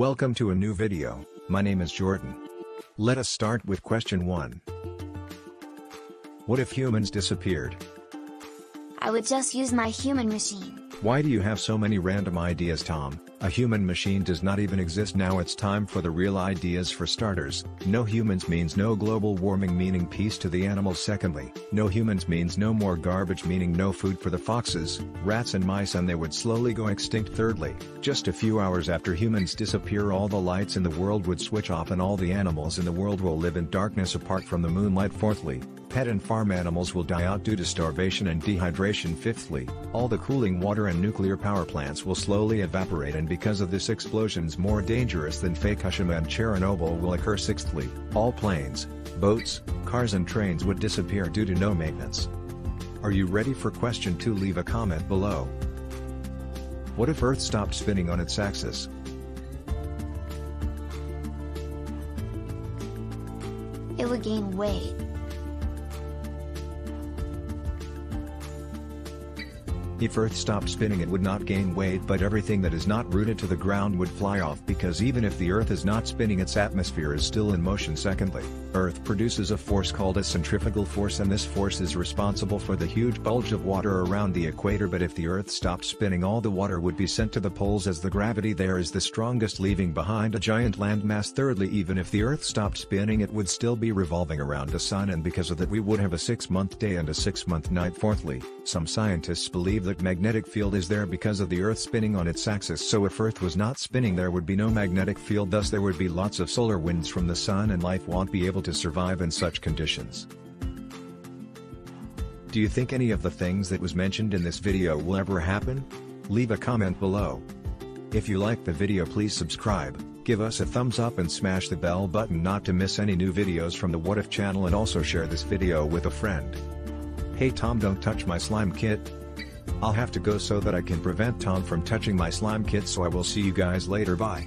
Welcome to a new video, my name is Jordan. Let us start with question 1. What if humans disappeared? I would just use my human machine. Why do you have so many random ideas Tom? A human machine does not even exist now it's time for the real ideas for starters. No humans means no global warming meaning peace to the animals secondly. No humans means no more garbage meaning no food for the foxes, rats and mice and they would slowly go extinct thirdly. Just a few hours after humans disappear all the lights in the world would switch off and all the animals in the world will live in darkness apart from the moonlight fourthly. Pet and farm animals will die out due to starvation and dehydration fifthly, all the cooling water and nuclear power plants will slowly evaporate and because of this explosions more dangerous than Fukushima and Chernobyl will occur sixthly, all planes, boats, cars and trains would disappear due to no maintenance. Are you ready for question 2 leave a comment below. What if Earth stopped spinning on its axis? It would gain weight. If Earth stopped spinning it would not gain weight but everything that is not rooted to the ground would fly off because even if the Earth is not spinning its atmosphere is still in motion. Secondly, Earth produces a force called a centrifugal force and this force is responsible for the huge bulge of water around the equator. But if the Earth stopped spinning all the water would be sent to the poles as the gravity there is the strongest leaving behind a giant landmass. Thirdly even if the Earth stopped spinning it would still be revolving around the Sun and because of that we would have a 6-month day and a 6-month night. Fourthly, some scientists believe that that magnetic field is there because of the Earth spinning on its axis so if Earth was not spinning there would be no magnetic field thus there would be lots of solar winds from the Sun and life won't be able to survive in such conditions. Do you think any of the things that was mentioned in this video will ever happen? Leave a comment below. If you like the video please subscribe, give us a thumbs up and smash the bell button not to miss any new videos from the What If channel and also share this video with a friend. Hey Tom don't touch my slime kit, I'll have to go so that I can prevent Tom from touching my slime kit so I will see you guys later bye.